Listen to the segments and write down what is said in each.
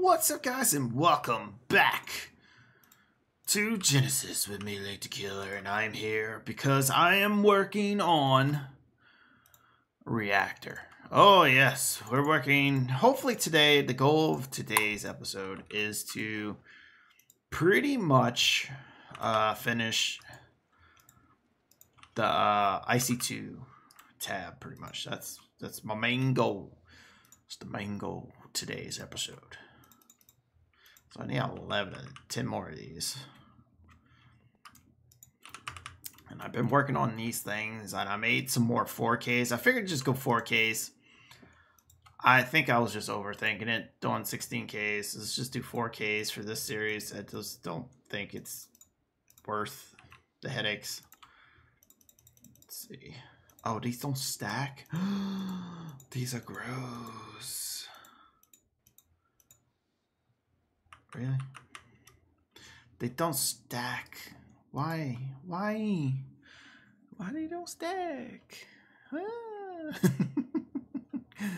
What's up, guys, and welcome back to Genesis with me, Link the Killer, and I'm here because I am working on Reactor. Oh, yes, we're working. Hopefully, today, the goal of today's episode is to pretty much uh, finish the uh, IC2 tab. Pretty much, that's that's my main goal. It's the main goal today's episode. So I need 11, 10 more of these. And I've been working on these things, and I made some more 4Ks. I figured just go 4Ks. I think I was just overthinking it, doing 16Ks. Let's just do 4Ks for this series. I just don't think it's worth the headaches. Let's see. Oh, these don't stack? these are gross. Really? They don't stack. Why? Why? Why do they don't stack? Ah.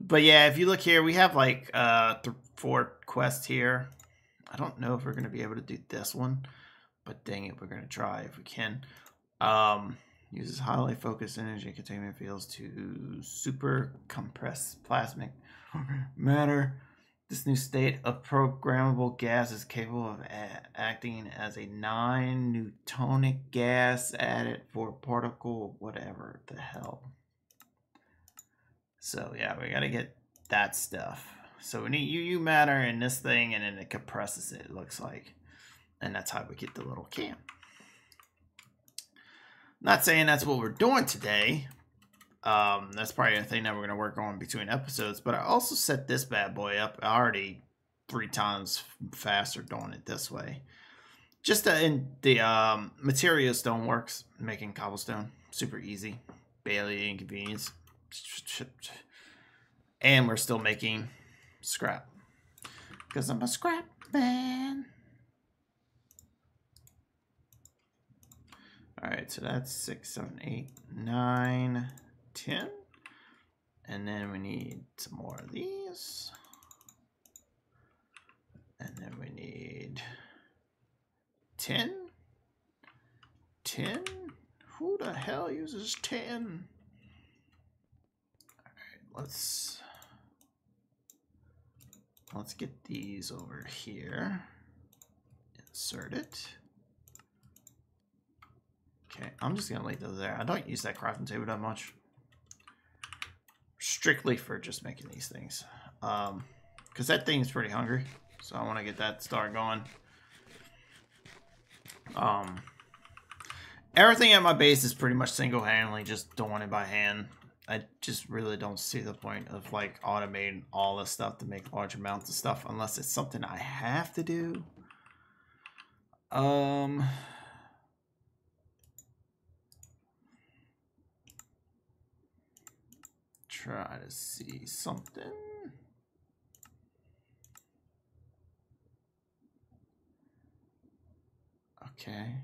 but yeah, if you look here, we have like uh four quests here. I don't know if we're gonna be able to do this one, but dang it, we're gonna try if we can. Um, uses highly focused energy containment fields to super compress plasmic matter. This new state of programmable gas is capable of acting as a non-Newtonic gas added for particle whatever the hell. So yeah, we gotta get that stuff. So we need UU matter in this thing and then it compresses it, it looks like. And that's how we get the little can. Not saying that's what we're doing today. Um, that's probably a thing that we're going to work on between episodes. But I also set this bad boy up already three times faster doing it this way. Just in the um, material stone works, making cobblestone. Super easy. Barely inconvenience. And we're still making scrap. Because I'm a scrap man. All right, so that's six, seven, eight, nine, ten. And then we need some more of these. And then we need 10. 10? Who the hell uses 10? All right, let's let's get these over here. Insert it. Okay, I'm just gonna leave those there. I don't use that crafting table that much. Strictly for just making these things. Um, because that thing's pretty hungry. So I want to get that start going. Um, everything at my base is pretty much single-handedly just doing it by hand. I just really don't see the point of like automating all this stuff to make large amounts of stuff unless it's something I have to do. Um, try to see something. Okay.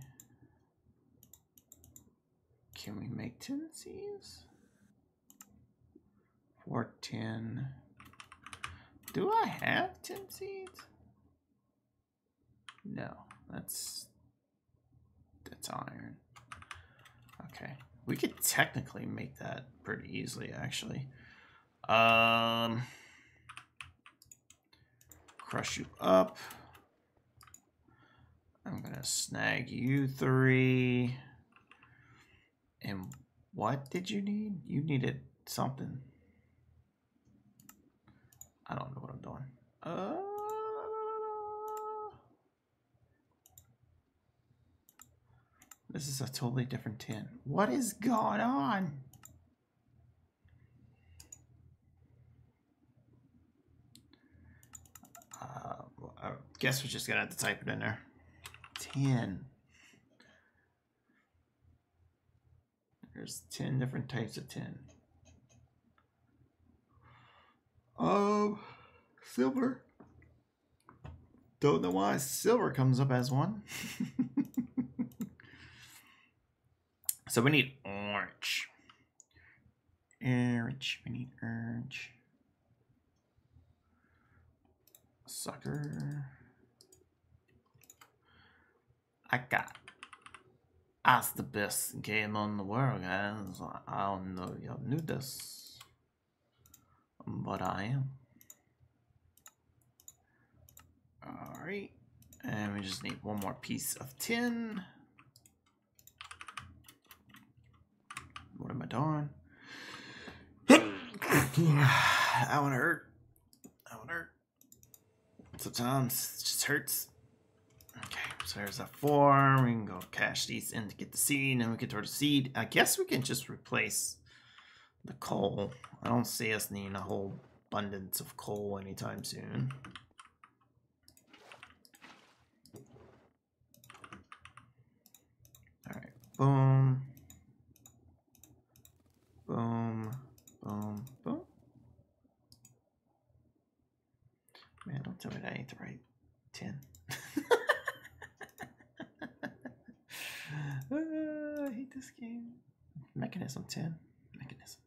Can we make 10 C's? 410. Do I have 10 seeds? No, that's that's iron. Okay. We could technically make that pretty easily, actually. Um, crush you up. I'm going to snag you three. And what did you need? You needed something. I don't know what I'm doing. Uh, this is a totally different tin. What is going on? Uh, I guess we're just gonna have to type it in there. 10. There's 10 different types of tin. Oh, silver. Don't know why silver comes up as one. so we need orange. Orange. We need orange. sucker. I got. That's the best game on the world, guys. I don't know y'all knew this, but I am. Alright, and we just need one more piece of tin. What am I doing? that one hurt. That one hurt. Sometimes it just hurts. Okay, so there's a four. We can go cash these in to get the seed, and then we can throw the seed. I guess we can just replace the coal. I don't see us needing a whole abundance of coal anytime soon. Alright, boom. Boom, boom, boom. Man, don't tell me that ain't the right 10. uh, I hate this game. Mekanism 10. Mekanism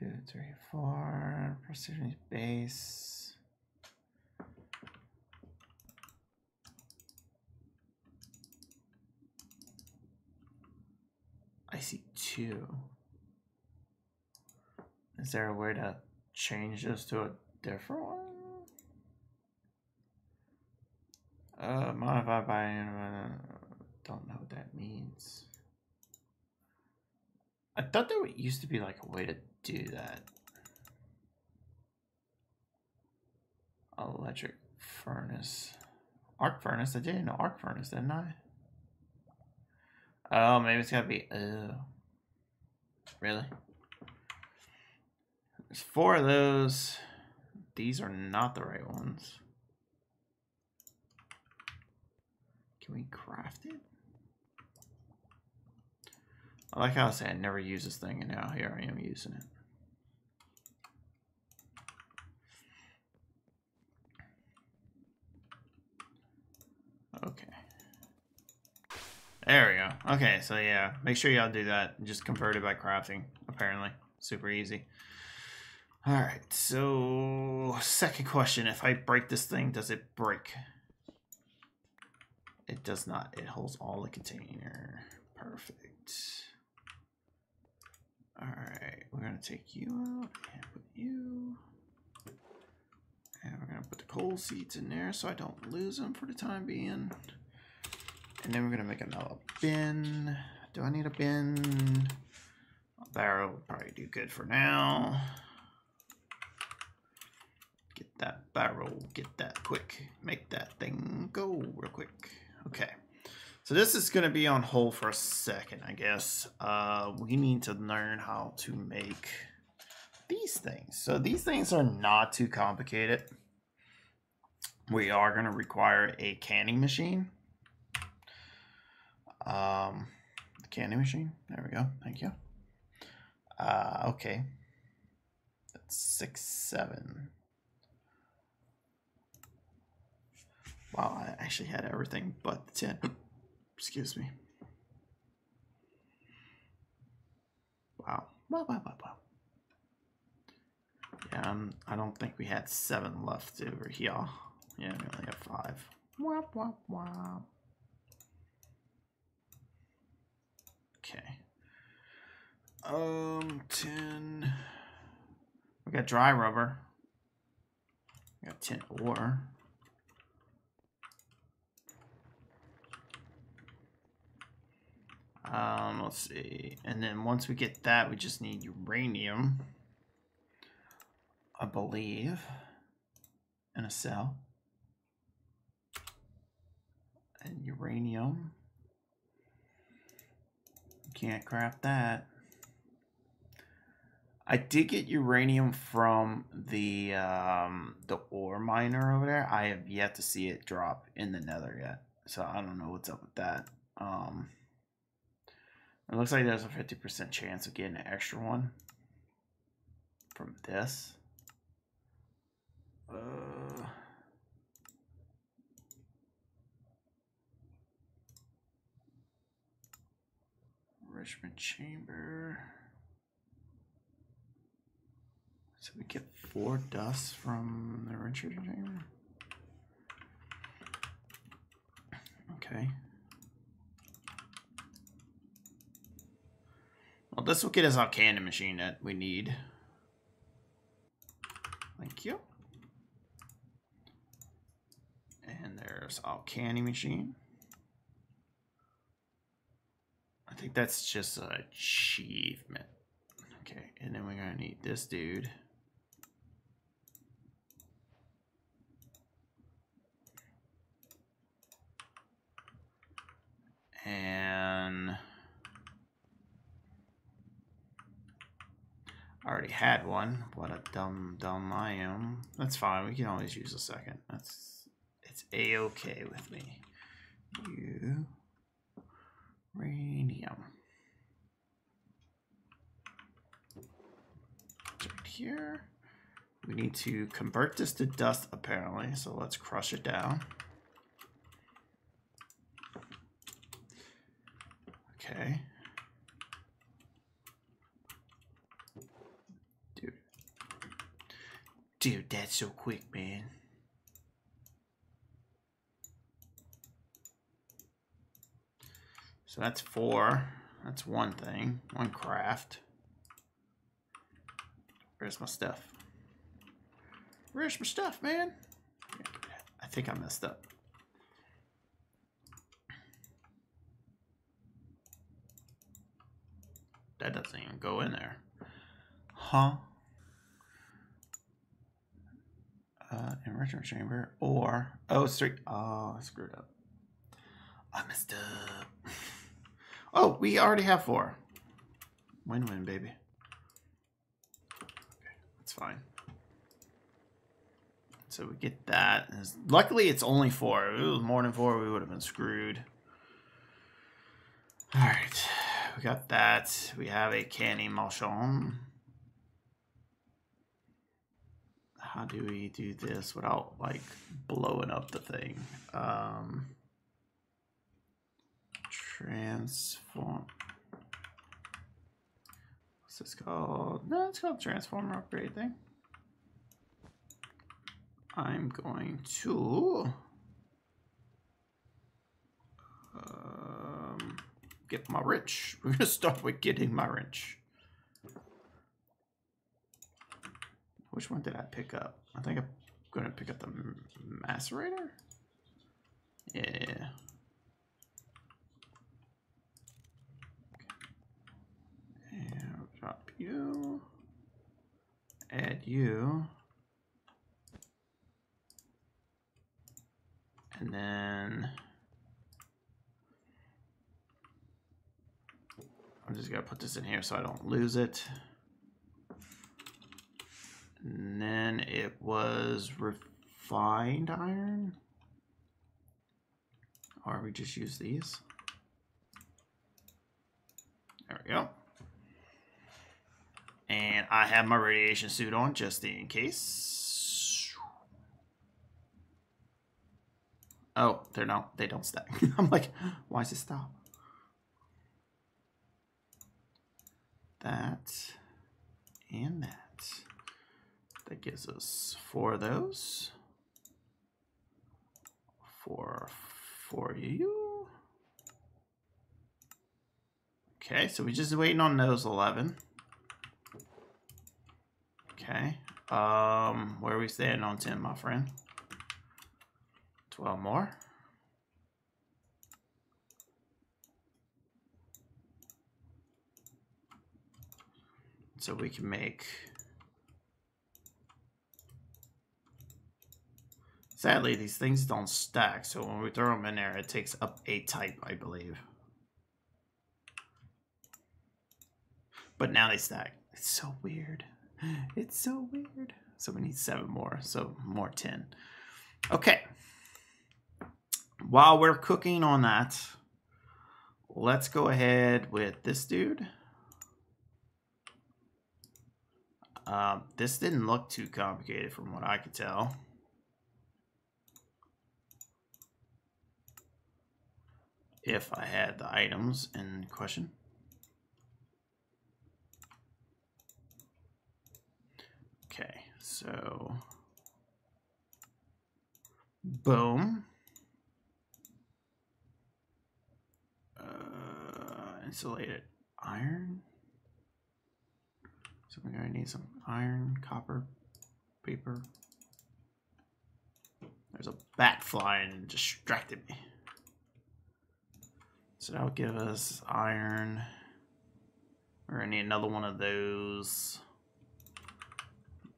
10. 2, 3, 4. Precision base. I see two. Is there a way to change this to a different one? Uh, modified by, uh, don't know what that means. I thought there used to be like a way to do that. Electric furnace. Arc furnace? I didn't know arc furnace, didn't I? Oh, maybe it's gotta be. Oh. Really? There's four of those. These are not the right ones. Can we craft it? I like how I said I never use this thing, and now here I am using it. Okay. There we go. Okay, so yeah, make sure y'all do that. Just convert it by crafting, apparently. Super easy. Alright, so second question. If I break this thing, does it break? It does not. It holds all the container. Perfect. Alright, we're going to take you out and put you. And we're to put the coal seeds in there so I don't lose them for the time being. And then we're gonna make another bin. Do I need a bin? A barrel would probably do good for now. Get that barrel, get that quick. Make that thing go real quick. Okay. So this is gonna be on hold for a second, I guess. Uh, we need to learn how to make these things. So these things are not too complicated. We are gonna require a canning machine um, the canning machine. There we go. Thank you. Uh, okay. That's six, seven. Wow, I actually had everything but the 10. Excuse me. Wow. Wow, wow, wow, wow. Yeah, um, I don't think we had seven left over here. Yeah, we only have five. Wow, wow, wow. Okay. Um, 10. We got dry rubber. We got 10 ore. Um, let's see. And then once we get that, we just need uranium. I believe. In a cell. And uranium. Can't craft that. I did get uranium from the um, the ore miner over there. I have yet to see it drop in the nether yet. So I don't know what's up with that. Um, it looks like there's a 50% chance of getting an extra one from this. Enrichment chamber. So we get four dust from the enricher chamber. Okay. Well, this will get us our canning machine that we need. Thank you. And there's our canning machine. I think that's just an achievement. Okay, and then we're gonna need this dude. And I already had one. What a dumb, dumb I am. That's fine. We can always use a second. That's it's a okay with me. You radium. Right here. We need to convert this to dust apparently, so let's crush it down. Okay. Dude. Dude, that's so quick, man. So that's four. That's one thing. One craft. Where's my stuff? Where's my stuff, man? I think I messed up. That doesn't even go in there. Huh? Uh, enrichment chamber or oh straight oh I screwed up. I messed up. Oh, we already have four. Win-win, baby. That's fine. So we get that. Luckily, it's only four. If it was more than four, we would have been screwed. All right. We got that. We have a canning machine. How do we do this without, like, blowing up the thing? Um transform. This called? No, it's called transformer upgrade thing. I'm going to um, get my wrench. We're gonna start with getting my wrench. Which one did I pick up? I think I'm gonna pick up the macerator. Yeah. Drop you, add you, and then I'm just gonna put this in here so I don't lose it. And then it was refined iron. Or we just use these. There we go. And I have my radiation suit on just in case. Oh, they're not, they don't stack. I'm like, why does it stop? That and that. That gives us four of those. Four for you. Okay, so we're just waiting on those 11. Okay. Um, where are we standing on 10, my friend? 12 more. So we can make... Sadly, these things don't stack, so when we throw them in there, it takes up a type, I believe. But now they stack. It's so weird. It's so weird. So we need seven more. So more 10. Okay. While we're cooking on that, let's go ahead with this dude. Um, this didn't look too complicated from what I could tell. If I had the items in question. Okay, So, boom. Uh, insulated iron. So we're gonna need some iron, copper, paper. There's a bat flying and distracted me. So that'll give us iron. We're gonna need another one of those.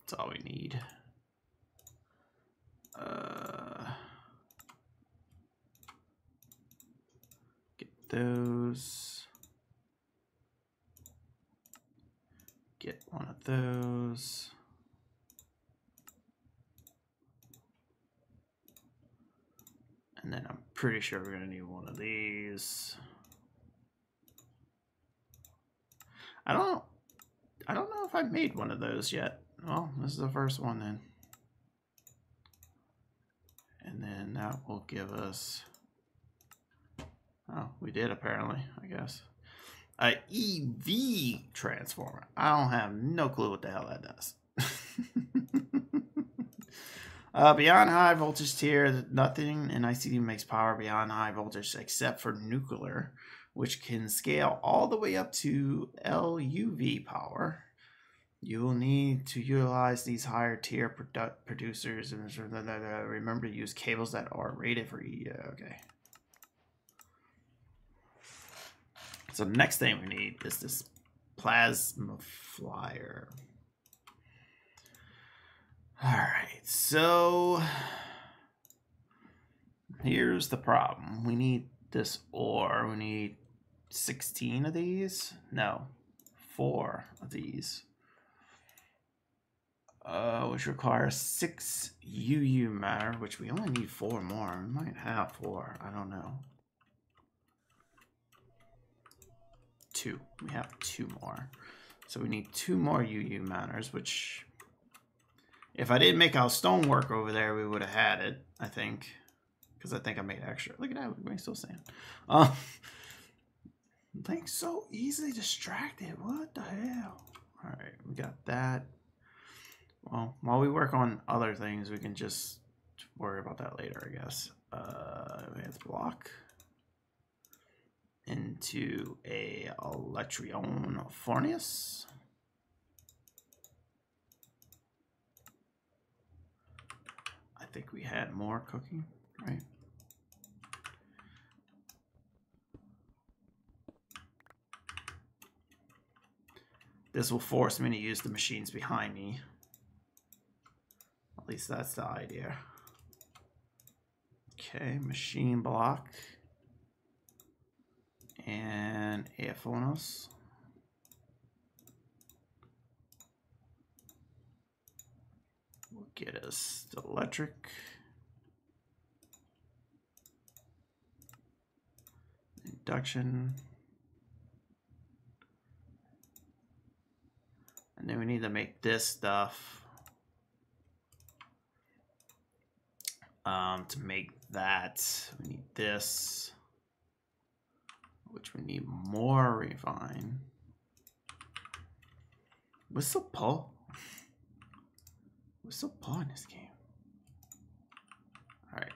That's all we need. Uh, get those. Get one of those. And then I'm pretty sure we're gonna need one of these. I don't I don't know if I've made one of those yet. Well, this is the first one then. And then that will give us Oh, we did apparently, I guess. A EV transformer. I don't have no clue what the hell that does. Uh, beyond high voltage tier, nothing in IC2 makes power beyond high voltage except for nuclear, which can scale all the way up to LUV power. You will need to utilize these higher tier produ producers and remember to use cables that are rated for E. Okay. So next thing we need is this plasma flyer. All right, so here's the problem. We need this ore. We need 16 of these. No, four of these. Uh, which requires six UU matter, which we only need four more. We might have four. I don't know. Two. We have two more. So we need two more UU matters, which if I didn't make our stonework over there, we would have had it, I think. Because I think I made extra. Look at that, we're still saying. Um, Link's so easily distracted. What the hell? Alright, we got that. Well, while we work on other things, we can just worry about that later, I guess. Uh, advanced block into a Electric Furnace. I think we had more cooking, right? This will force me to use the machines behind me. At least that's the idea. Okay, machine block. And AFONOS. get us the electric. Induction. And then we need to make this stuff. Um, to make that, we need this, which we need more refine. What's the pull? What's the paw in this game? Alright.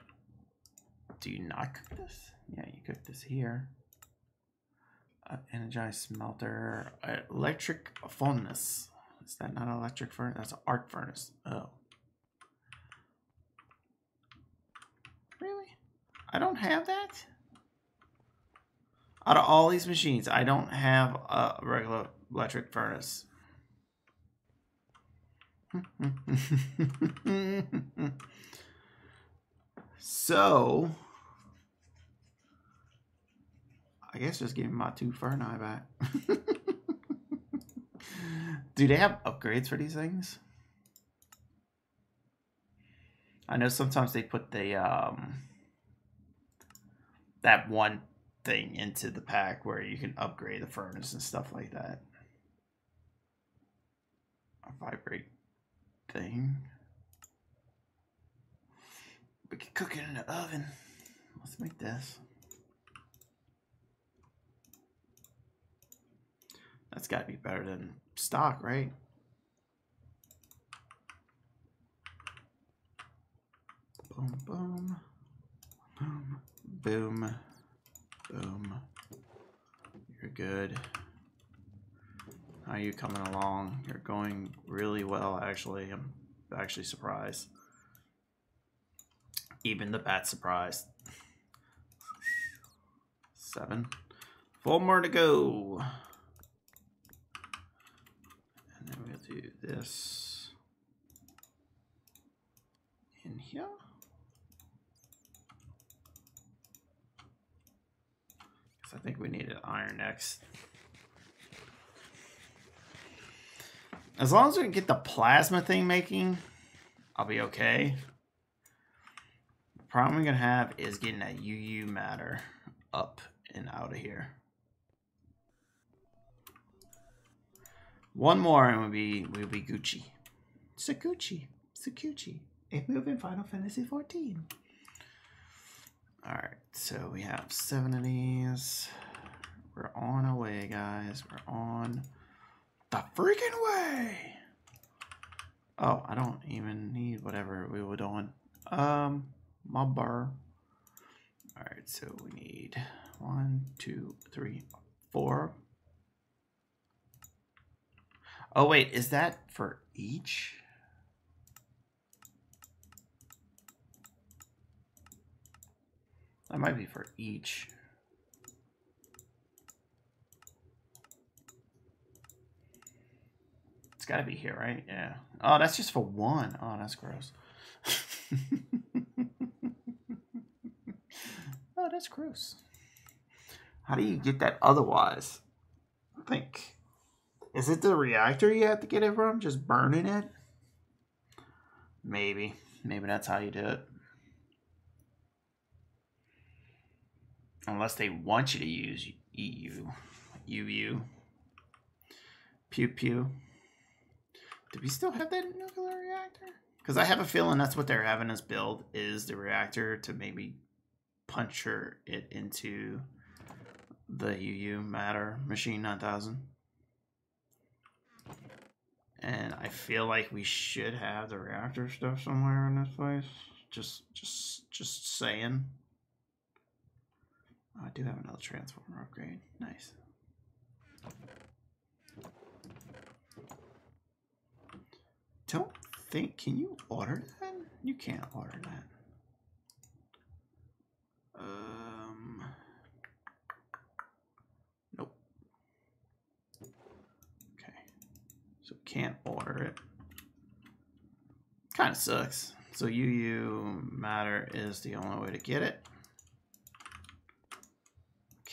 Do you not cook this? Yeah, you cook this here. Uh, energized smelter. Uh, electric furnace. Is that not electric furnace? That's an arc furnace. Oh. Really? I don't have that? Out of all these machines, I don't have a regular electric furnace. so, I guess just give me my two Furnace back. Do they have upgrades for these things? I know sometimes they put the um that one thing into the pack where you can upgrade the furnace and stuff like that. A vibrate thing. We can cook it in the oven. Let's make this. That's got to be better than stock, right? boom, boom, boom, boom, boom. You're good. How are you coming along? You're going really well, actually. I'm actually surprised. Even the bat surprised. Seven. Four more to go. And then we'll do this in here. I think we need an iron next. As long as we can get the plasma thing making, I'll be okay. The problem we're gonna have is getting that UU matter up and out of here. One more and we'll be we'll be Gucci. Sakuchi. Sakuchi. A move in Final Fantasy 14. Alright, so we have seven of these. We're on our way, guys. We're on the freaking way. Oh, I don't even need whatever we were doing. Um, my bar. Alright, so we need one, two, three, four. Oh, wait, is that for each? That might be for each. It's got to be here, right? Yeah. Oh, that's just for one. Oh, that's gross. oh, that's gross. How do you get that otherwise? I think. Is it the reactor you have to get it from? Just burning it? Maybe. Maybe that's how you do it. Unless they want you to use EU. UU. Pew pew. Do we still have that nuclear reactor? Because I have a feeling that's what they're having us build is the reactor to maybe puncture it into the UU matter machine 9000. And I feel like we should have the reactor stuff somewhere in this place. Just just just saying. Oh, I do have another transformer upgrade. Nice. Don't think. Can you order that? You can't order that. Um. Nope. Okay. So can't order it. Kind of sucks. So UU matter is the only way to get it.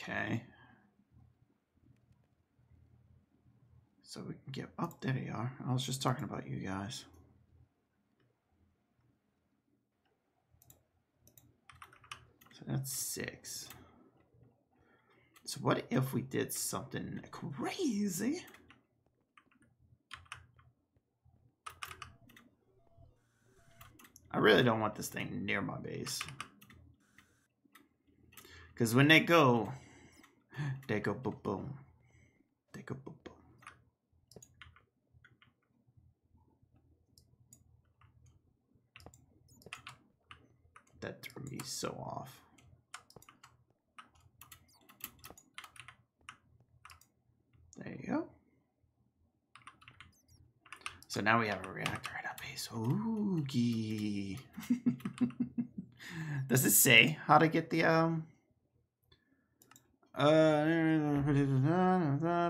Okay. So we can get up. There they are. I was just talking about you guys. So that's six. So what if we did something crazy? I really don't want this thing near my base. Because when they go, they go boom boom. They go boom boom. That threw me so off. There you go. So now we have a reactor at our base. Oogie. Does it say how to get the um uh,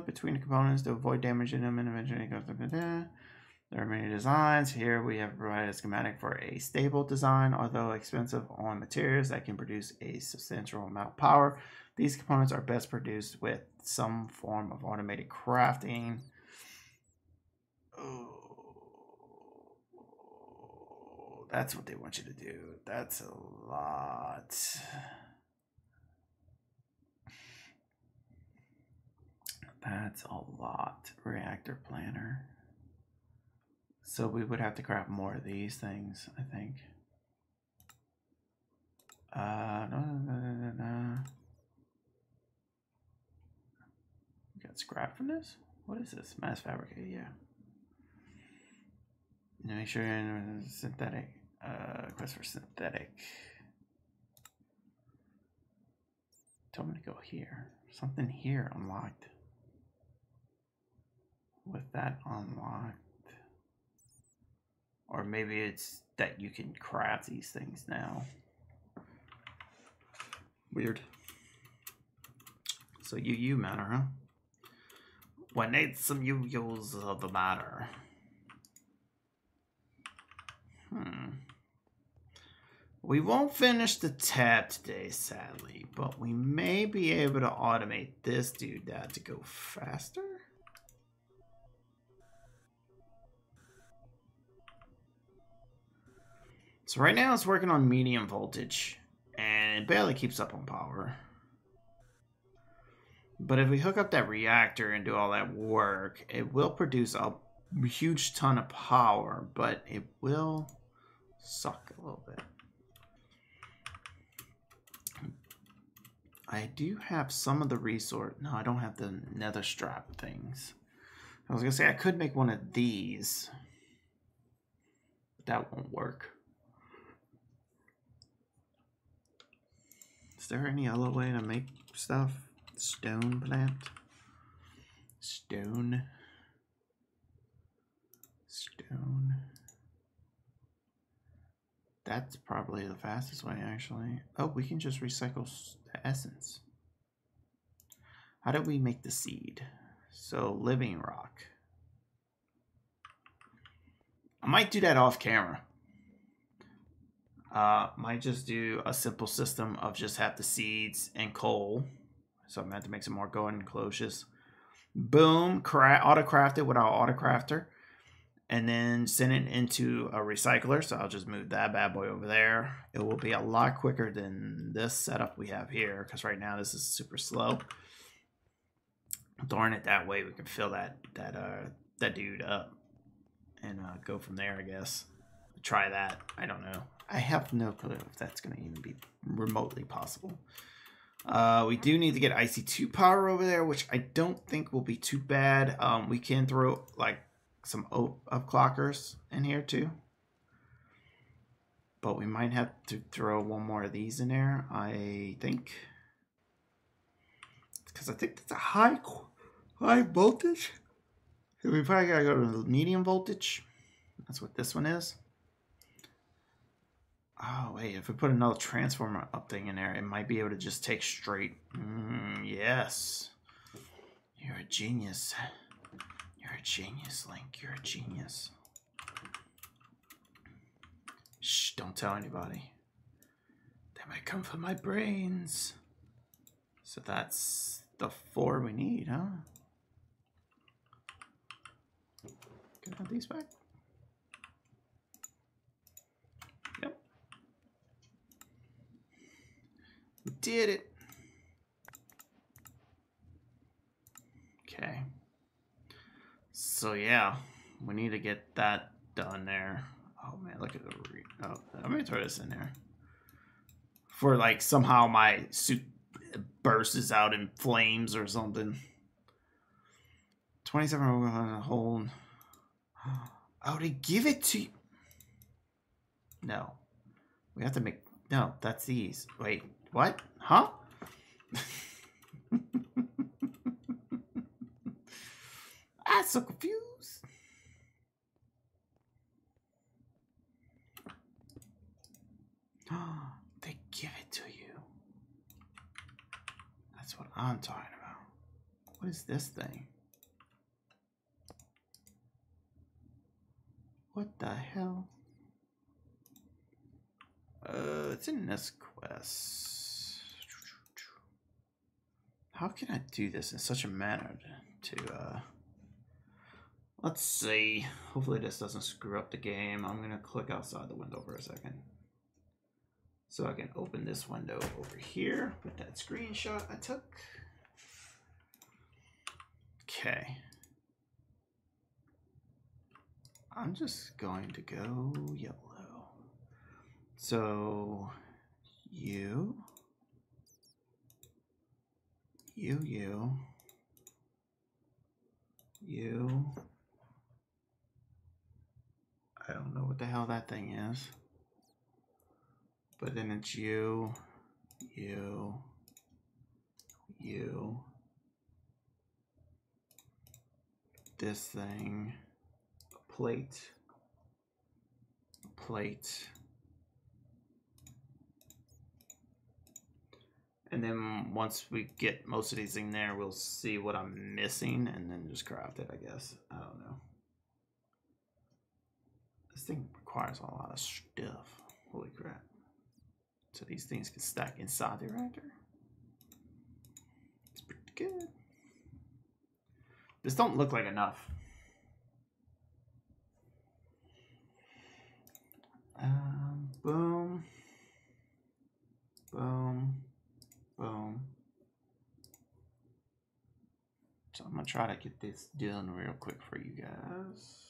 between the components to avoid damaging them and eventually go there are many designs. Here we have provided a schematic for a stable design, although expensive on materials that can produce a substantial amount of power. These components are best produced with some form of automated crafting. Oh, that's what they want you to do. That's a lot. That's a lot, reactor planner. So we would have to craft more of these things, I think. Uh, no, no, no, got scrap from this? What is this? Mass fabricated, yeah. Make sure you're synthetic. Uh, quest for synthetic. Told me to go here. Something here unlocked. With that unlocked. Or maybe it's that you can craft these things now. Weird. So you you matter, huh? We need some you yous of the matter. Hmm. We won't finish the tab today, sadly, but we may be able to automate this dude that to go faster. So right now it's working on medium voltage and it barely keeps up on power. But if we hook up that reactor and do all that work, it will produce a huge ton of power, but it will suck a little bit. I do have some of the resource. No, I don't have the nether strap things. I was gonna say I could make one of these. But that won't work. Is there any other way to make stuff? Stone plant? Stone. Stone. That's probably the fastest way, actually. Oh, we can just recycle the essence. How do we make the seed? So, living rock. I might do that off camera. Uh, might just do a simple system of just have the seeds and coal. So I'm meant to make some more garden cloches. Boom, auto craft it with our auto crafter. And then send it into a recycler. So I'll just move that bad boy over there. It will be a lot quicker than this setup we have here. Because right now this is super slow. Throwing it that way, we can fill that that uh that dude up. And uh, go from there, I guess. Try that. I don't know. I have no clue if that's going to even be remotely possible. Uh, we do need to get IC2 power over there, which I don't think will be too bad. Um, we can throw like some up clockers in here too. But we might have to throw one more of these in there, I think. Because I think that's a high, high voltage. we probably got to go to medium voltage. That's what this one is. Oh, wait, if we put another transformer up thing in there, it might be able to just take straight. Mm, yes. You're a genius. You're a genius, Link. You're a genius. Shh, don't tell anybody. They might come for my brains. So that's the four we need, huh? Can I have these back? Did it. Okay. So yeah, we need to get that done there. Oh man, look at the. Re oh, gonna throw this in there. For like somehow my suit bursts out in flames or something. 27 hold. Oh, they give it to you. No. We have to make. No, that's these. Wait. What? Huh? I'm so confused. they give it to you. That's what I'm talking about. What is this thing? What the hell? Uh, it's in this quest. How can I do this in such a manner to, uh... Let's see. Hopefully this doesn't screw up the game. I'm going to click outside the window for a second. So I can open this window over here with that screenshot I took. Okay. I'm just going to go yellow. So you you, you, you. I don't know what the hell that thing is. but then it's you, you, you, this thing, a plate, a plate, and then once we get most of these in there, we'll see what I'm missing and then just craft it, I guess. I don't know. This thing requires a lot of stuff. Holy crap. So these things can stack inside the reactor. It's pretty good. This don't look like enough. Um, boom. Boom. I'm gonna try to get this done real quick for you guys.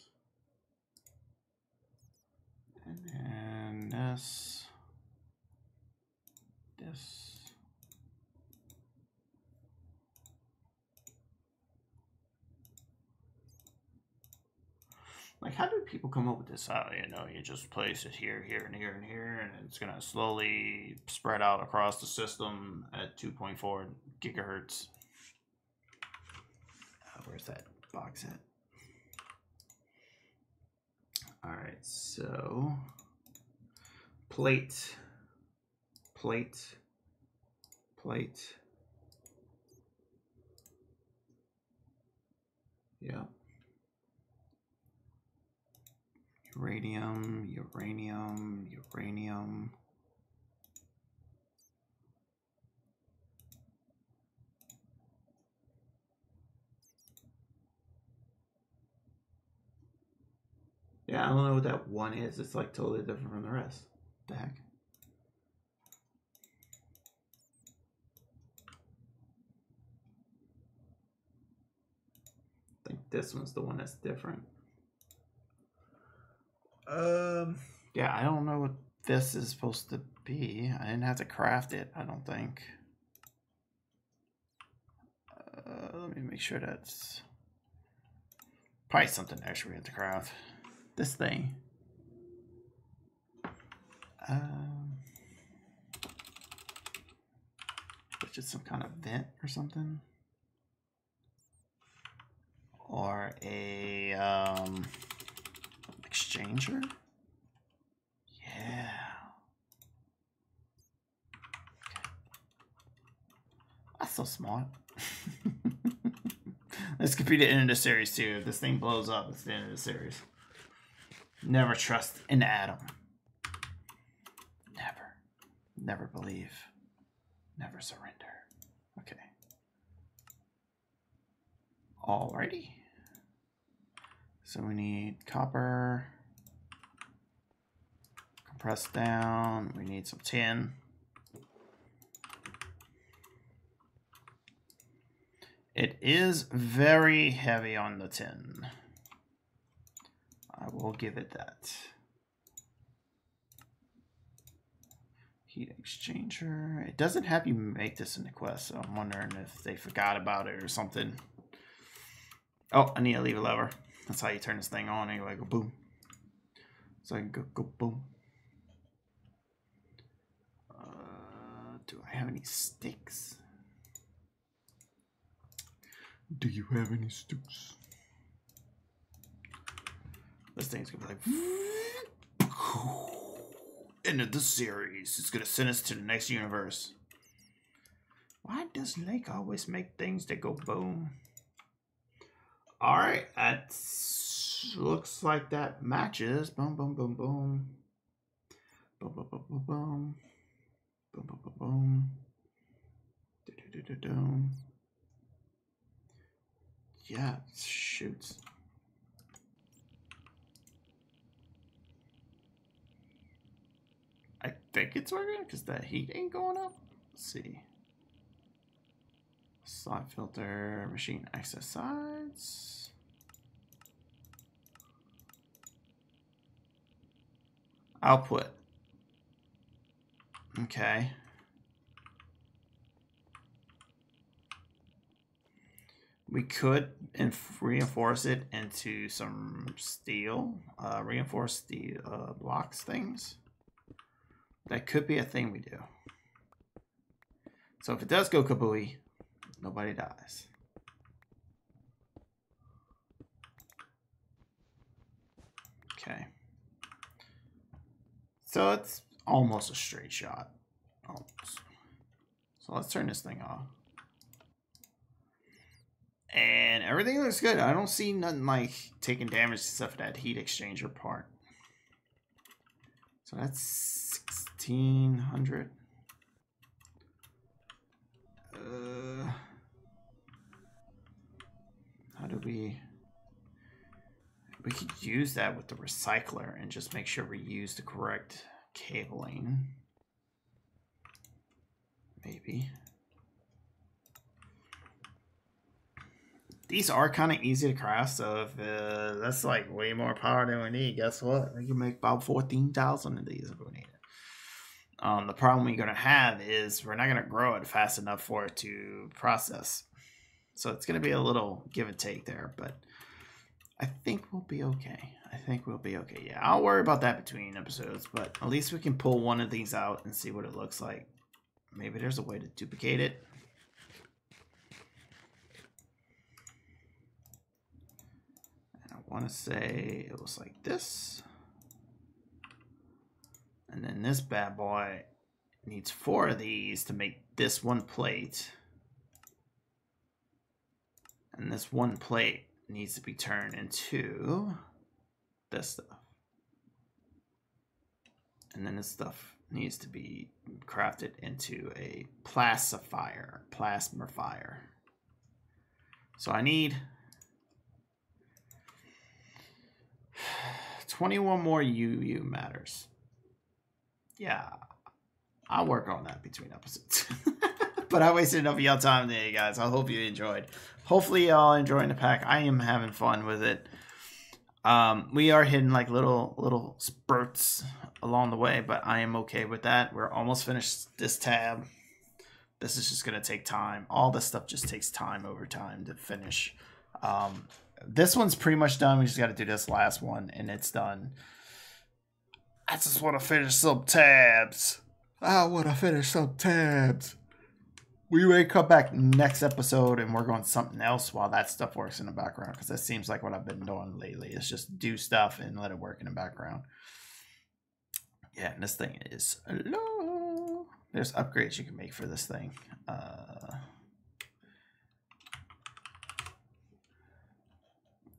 And then this, this. Like, how do people come up with this? Oh, you know, you just place it here, here, and here, and here, and it's going to slowly spread out across the system at 2.4 gigahertz. Where's that box at? All right, so plate, plate, plate. Yeah. Uranium, uranium, uranium. Yeah, I don't know what that one is. It's like totally different from the rest. the heck? I think this one's the one that's different. Um, yeah, I don't know what this is supposed to be. I didn't have to craft it, I don't think. Uh, let me make sure that's probably something extra we have to craft this thing. Um, is some kind of vent or something. Or a um, exchanger. Yeah. Okay. That's so smart. this could be the end of the series too. If this thing blows up, it's the end of the series. Never trust an atom. Never. Never believe. Never surrender. Okay. Alrighty. So we need copper. Compressed down. We need some tin. It is very heavy on the tin. I will give it that. Heat exchanger. It doesn't have you make this in the quest, so I'm wondering if they forgot about it or something. Oh, I need to leave a lever. That's how you turn this thing on. Anyway, go boom. So I can go, go boom. Uh, do I have any sticks? Do you have any sticks? This thing's gonna be like end of the series. It's gonna send us to the next universe. Why does Link always make things that go boom? Alright, that looks like that matches. Boom, boom, boom, boom. Boom, boom, boom, boom, boom. Boom, boom, boom, boom. Do, do, do. Yeah, shoots. I think it's working because the heat ain't going up. Let's see. Slot filter, machine access sides. Output. Okay. We could reinforce it into some steel, uh, reinforce the uh, blocks things. That could be a thing we do. So if it does go kabooey, nobody dies. Okay. So it's almost a straight shot. Almost. So let's turn this thing off. And everything looks good. I don't see nothing like taking damage for that heat exchanger part. So that's 1600. Uh, how do we... We could use that with the recycler and just make sure we use the correct cabling. Maybe. These are kind of easy to craft, so if uh, that's like way more power than we need, guess what? We can make about 14,000 of these if we need. Um, the problem we're going to have is we're not going to grow it fast enough for it to process. So it's going to be a little give and take there, but I think we'll be okay. I think we'll be okay. Yeah, I'll worry about that between episodes, but at least we can pull one of these out and see what it looks like. Maybe there's a way to duplicate it. And I want to say it was like this. And then this bad boy needs four of these to make this one plate. And this one plate needs to be turned into this stuff. And then this stuff needs to be crafted into a plastifier, plasmifier. So I need 21 more UU matters. Yeah, I'll work on that between episodes. but I wasted enough of y'all time today, guys. I hope you enjoyed. Hopefully, y'all enjoying the pack. I am having fun with it. Um, we are hitting like little little spurts along the way, but I am okay with that. We're almost finished this tab. This is just gonna take time. All this stuff just takes time over time to finish. Um, this one's pretty much done. We just got to do this last one, and it's done. I just want to finish some tabs. I want to finish some tabs. We may come back next episode and work on something else while that stuff works in the background because that seems like what I've been doing lately. is just do stuff and let it work in the background. Yeah, and this thing is low. There's upgrades you can make for this thing. Uh,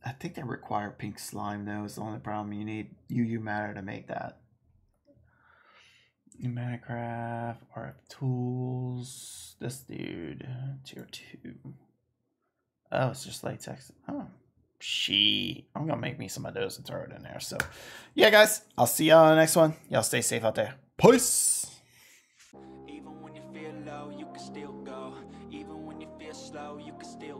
I think they require pink slime though. Is the only problem. You need UU matter to make that. Minecraft, RF tools. This dude, tier two. Oh, it's just latex. Oh, she. I'm gonna make me some of those and throw it in there. So, yeah, guys, I'll see y'all on the next one. Y'all stay safe out there. Peace. Even when you feel low, you can still go. Even when you feel slow, you can still